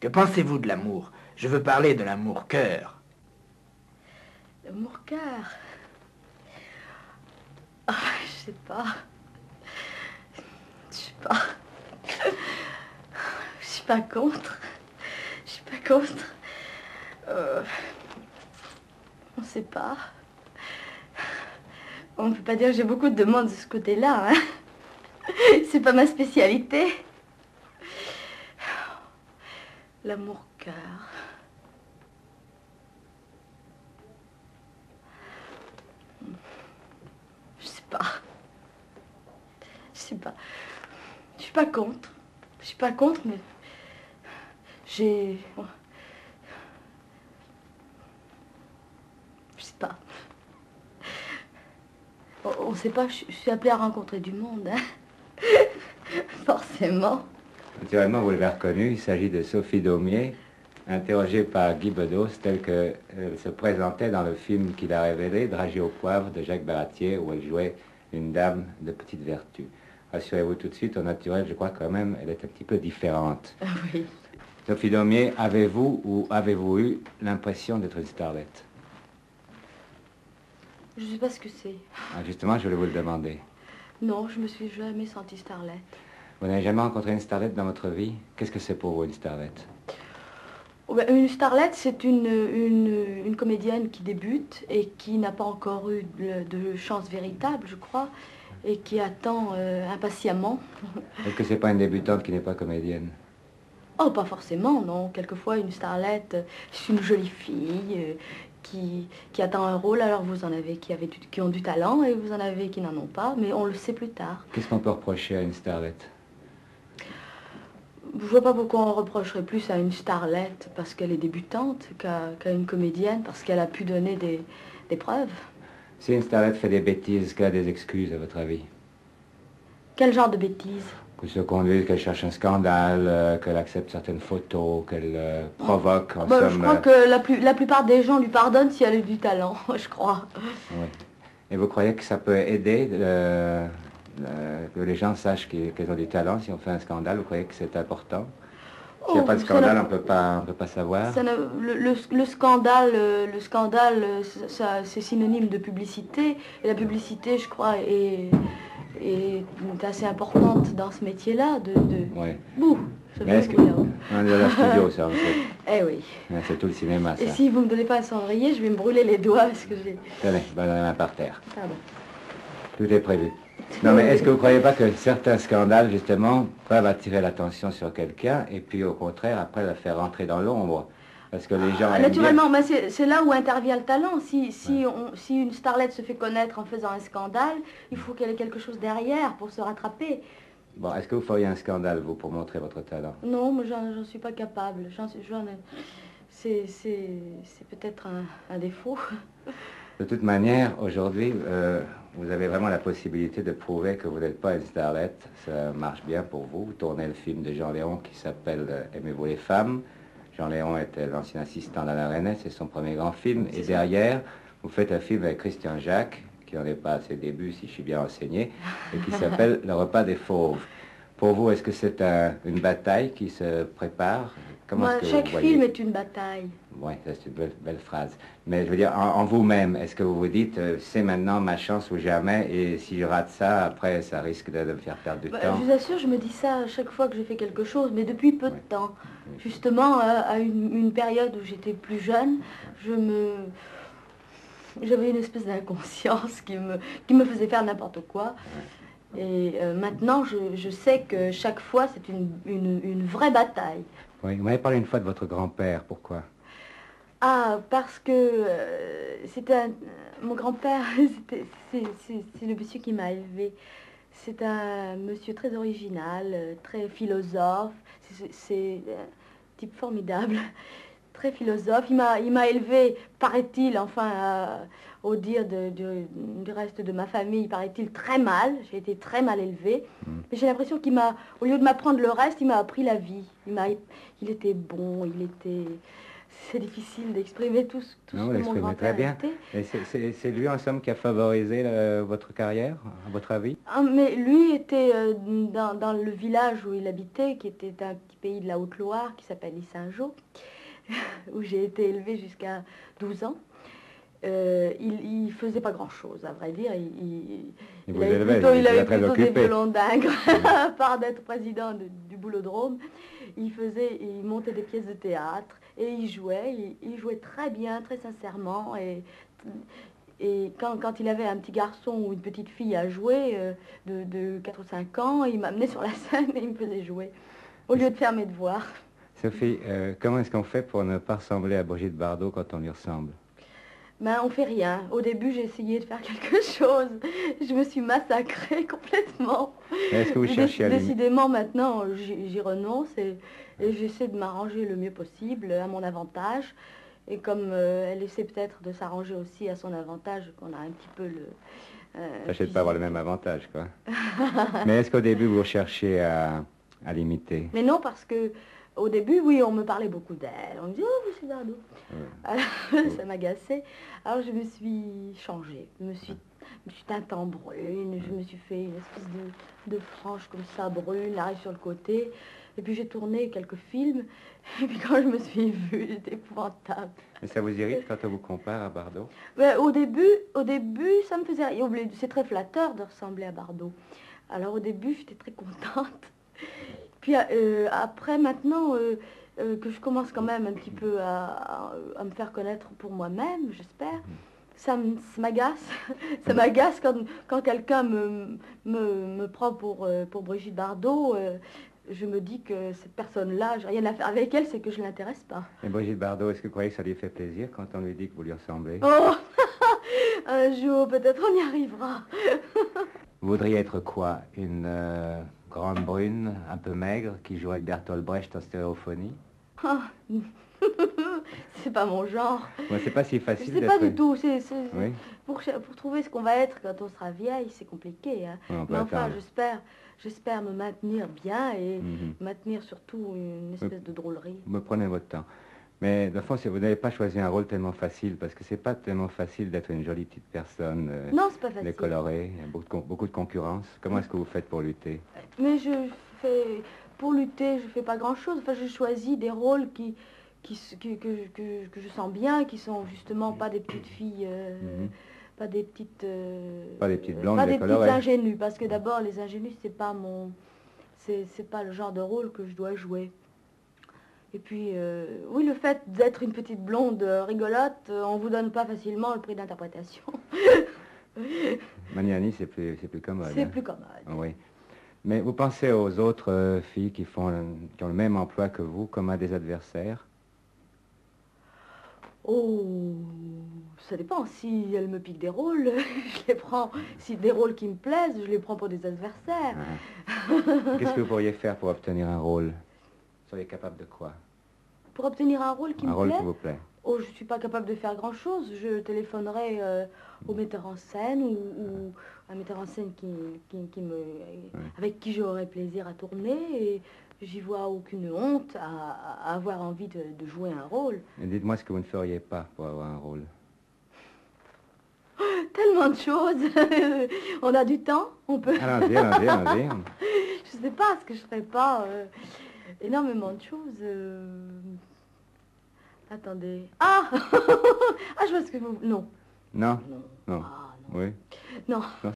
Que pensez-vous de l'amour? Je veux parler de l'amour-cœur. L'amour-cœur? Ah, Je sais pas. Je sais pas. Je suis pas contre. Je suis pas contre. Euh, on sait pas. On ne peut pas dire que j'ai beaucoup de demandes de ce côté-là. Hein. C'est pas ma spécialité. L'amour-cœur. Je sais pas. Je sais pas. Je suis pas contre. Je suis pas contre, mais j'ai... Je sais pas. On sait pas, je suis appelée à rencontrer du monde. Hein. Forcément. Naturellement, vous l'avez reconnu, il s'agit de Sophie Daumier, interrogée par Guy Bedos, telle qu'elle se présentait dans le film qu'il a révélé, Dragée au poivre, de Jacques Baratier, où elle jouait une dame de petite vertu. Rassurez-vous tout de suite, au naturel, je crois quand même, elle est un petit peu différente. Ah oui. Sophie Daumier, avez-vous ou avez-vous eu l'impression d'être une starlette? Je ne sais pas ce que c'est. ah, Justement, je voulais vous le demander. Non, je me suis jamais sentie starlette. Vous n'avez jamais rencontré une starlette dans votre vie? Qu'est-ce que c'est pour vous, une starlette? Oh, ben, Une starlette, c'est une, une, comédienne qui débute et qui n'a pas encore eu de, chance véritable, je crois, et qui attend euh, impatiemment. Est-ce que c'est pas une débutante qui n'est pas comédienne? Oh, pas forcément, non. Quelquefois, une starlette, c'est une jolie fille euh, qui, qui, attend un rôle. Alors, vous en avez qui, qui ont du talent et vous en avez qui n'en ont pas, mais on le sait plus tard. Qu'est-ce qu'on peut reprocher à une starlette? Je vois pas pourquoi on reprocherait plus à une starlette parce qu'elle est débutante qu'à une comédienne parce qu'elle a pu donner des, des, preuves. Si une starlette fait des bêtises, qu'elle a des excuses à votre avis? Quel genre de bêtises? Qu'elle se conduise, qu'elle cherche un scandale, euh, qu'elle accepte certaines photos, qu'elle euh, provoque en bah, Je crois euh, que la, plus, la plupart des gens lui pardonnent si elle a du talent, je crois. Oui. Et vous croyez que ça peut aider euh, que les gens sachent qu'elles ont du talent. Si on fait un scandale, vous croyez que c'est important? S'il n'y a oh, pas de scandale, on ne peut pas, peut pas savoir. le, scandale, le scandale, c'est synonyme de publicité. Et la publicité, je crois, est, est assez importante dans ce métier-là. De, de... Ouais. Bouh, Mais est-ce que... On est dans la studio, ça, en fait? Eh oui. C'est tout le cinéma, ça. Et si vous ne me donnez pas un cendrier, je vais me brûler les doigts parce que j'ai... Main par terre. Pardon. Tout est prévu. Non, mais est-ce que vous ne croyez pas que certains scandales, justement, peuvent attirer l'attention sur quelqu'un et puis, au contraire, après, la faire rentrer dans l'ombre? Parce que les gens. Ah, naturellement, mais c'est là où intervient le talent. Si, si, on, si une starlette se fait connaître en faisant un scandale, il faut qu'elle ait quelque chose derrière pour se rattraper. Bon, est-ce que vous feriez un scandale, vous, pour montrer votre talent? Non, mais j'en suis pas capable. C'est peut-être un, un, défaut. De toute manière, aujourd'hui, euh, vous avez vraiment la possibilité de prouver que vous n'êtes pas une starlette. Ça marche bien pour vous. Vous tournez le film de Jean Léon qui s'appelle euh, Aimez-vous les femmes? Jean Léon était l'ancien assistant d'Alain René, c'est son premier grand film. Et derrière, vous faites un film avec Christian Jacques, qui n'en est pas à ses débuts, si je suis bien renseigné, et qui s'appelle Le repas des fauves. Pour vous, est-ce que c'est une bataille qui se prépare? Chaque film est une bataille. Oui, c'est une belle, phrase. Mais je veux dire, en, vous-même, est-ce que vous vous dites, euh, c'est maintenant ma chance ou jamais, et si je rate ça, après, ça risque de, me faire perdre du bah, temps? Je vous assure, je me dis ça chaque fois que je fais quelque chose, mais depuis peu de temps. Justement, à une, période où j'étais plus jeune, je me... J'avais une espèce d'inconscience qui me, qui me faisait faire n'importe quoi. Et euh, maintenant, je, sais que chaque fois, c'est une, une vraie bataille. Oui, vous m'avez parlé une fois de votre grand-père, pourquoi? Ah, parce que euh, c'était un... Mon grand-père, c'est le monsieur qui m'a élevé. C'est un monsieur très original, euh, très philosophe. C'est un type formidable, très philosophe. Il m'a élevé, paraît-il, enfin, euh, au dire du reste de ma famille, paraît-il, très mal. J'ai été très mal élevée. Mm. Mais j'ai l'impression qu'il m'a, au lieu de m'apprendre le reste, il m'a appris la vie. Il, il était bon, il était... c'est difficile d'exprimer tout, ce- tout Non, ce vous que mon grand-père bien. était. Et c'est- c'est c'est lui, en somme, qui a favorisé euh, votre carrière, à votre avis? Ah, mais lui était euh, dans, dans le village où il habitait, qui était un petit pays de la Haute-Loire, qui s'appelle Issingeau, où j'ai été élevée jusqu'à 12 ans. Euh, il, il faisait pas grand-chose, à vrai dire. Il, il- Il il vous avait élevait, plutôt, il avait plutôt des violons à part d'être président de- du boulodrome. Il faisait, il montait des pièces de théâtre et il jouait. Il, il jouait très bien, très sincèrement. Et, et quand, quand il avait un petit garçon ou une petite fille à jouer euh, de, de 4 ou 5 ans, il m'amenait sur la scène et il me faisait jouer au lieu de faire mes devoirs. Sophie, euh, comment est-ce qu'on fait pour ne pas ressembler à Brigitte Bardot quand on lui ressemble? Ben, on fait rien. Au début, j'ai essayé de faire quelque chose. Je me suis massacrée complètement. Est-ce que vous cherchez à l'imiter Décidément, maintenant, j'y renonce et, et j'essaie de m'arranger le mieux possible à mon avantage. Et comme euh, elle essaie peut-être de s'arranger aussi à son avantage, qu'on a un petit peu le... euh, Tâchez de pas avoir le même avantage, quoi. Mais est-ce qu'au début, vous cherchez à, à l'imiter? Mais non, parce que au début, oui, on me parlait beaucoup d'elle. On me disait, oh, vous c'est Bardot. Alors, ça m'agaçait. Alors, je me suis changée. Je me suis, je me suis teinte en brune. Je me suis fait une espèce de, de frange comme ça, brune, arrive sur le côté. Et puis, j'ai tourné quelques films. Et puis, quand je me suis vue, j'étais épouvantable. Mais ça vous irrite quand on vous compare à Bardot? Mais au début, au début, ça me faisait. C'est très flatteur de ressembler à Bardot. Alors au début, j'étais très contente. Puis euh, après, maintenant euh, euh, que je commence quand même un petit peu à, à- à me faire connaître pour moi-même, j'espère, ça m- ça m'agace. ça m'agace quand, quand quelqu'un me, me, me prend pour, pour Brigitte Bardot. je me dis que cette personne-là, j'ai rien à faire avec elle, c'est que je l'intéresse pas. Et Brigitte Bardot, est-ce que vous croyez que ça lui fait plaisir quand on lui dit que vous lui ressemblez? Oh Un jour, peut-être on y arrivera. Vous voudriez être quoi? Une grande brune, un peu maigre, qui joue avec Bertolt Brecht en stéréophonie Ah. c'est pas mon genre. Moi, c'est pas si facile d'être... pas du tout. c'est- c'est- Oui, pour, trouver ce qu'on va être quand on sera vieille, c'est compliqué. hein. Mais enfin, j'espère, j'espère me maintenir bien et Mhm. maintenir surtout une espèce de drôlerie. Me prenez votre temps. Mais de fond, c'est- vous n'avez pas choisi un rôle tellement facile, parce que c'est pas tellement facile d'être une jolie petite personne, euh, Non, c'est pas facile. les colorés, il y a beaucoup de, con- beaucoup de concurrence. Comment est-ce que vous faites pour lutter? Mais je fais, pour lutter, je fais pas grand-chose. Enfin, je choisis des rôles qui, que, que, que, que je sens bien, qui sont justement pas des petites filles, euh, Mhm. pas des petites, euh, Pas des petites blondes pas des décolorées. petites ingénues, parce que d'abord les ingénues c'est pas mon, c'est pas le genre de rôle que je dois jouer. Et puis, euh, oui, le fait d'être une petite blonde rigolote, euh, on vous donne pas facilement le prix d'interprétation. Maniani, c'est plus, c'est plus commode. c'est hein. plus commode. Oui. Mais vous pensez aux autres euh, filles qui, font, le- qui ont le même emploi que vous, comme à des adversaires? Oh, ça dépend. Si elles me piquent des rôles, je les prends. Si des rôles qui me plaisent, je les prends pour des adversaires. Ah. Qu'est-ce que vous pourriez faire pour obtenir un rôle? Seriez capable de quoi Pour obtenir un rôle qui Un me rôle plaît, qui vous plaît oh, je suis pas capable de faire grand-chose. Je téléphonerai euh, au metteur en scène ou, ou un metteur en scène qui, qui, qui me, avec qui j'aurais plaisir à tourner. Et j'y vois aucune honte à, à avoir envie de, de jouer un rôle. Dites-moi ce que vous ne feriez pas pour avoir un rôle. Tellement de choses. on a du temps, on peut. Allons-y, allons-y, allons-y. Je sais pas ce que je ferais pas. euh, énormément de choses. euh. Attendez. Ah Ah, je vois ce que vous... Non. Non Non. Non. Ah, non. Oui Non. Non,